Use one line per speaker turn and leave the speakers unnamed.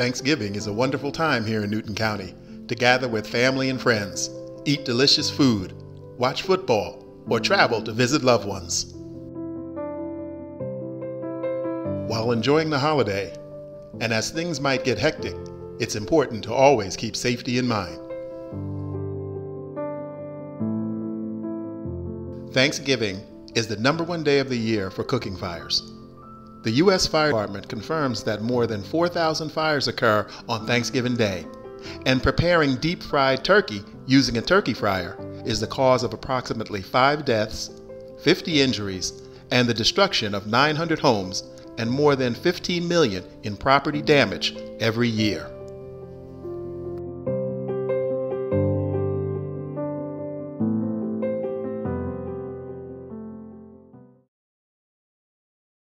Thanksgiving is a wonderful time here in Newton County to gather with family and friends, eat delicious food, watch football, or travel to visit loved ones. While enjoying the holiday, and as things might get hectic, it's important to always keep safety in mind. Thanksgiving is the number one day of the year for cooking fires. The U.S. Fire Department confirms that more than 4,000 fires occur on Thanksgiving Day, and preparing deep fried turkey using a turkey fryer is the cause of approximately 5 deaths, 50 injuries, and the destruction of 900 homes and more than 15 million in property damage every year.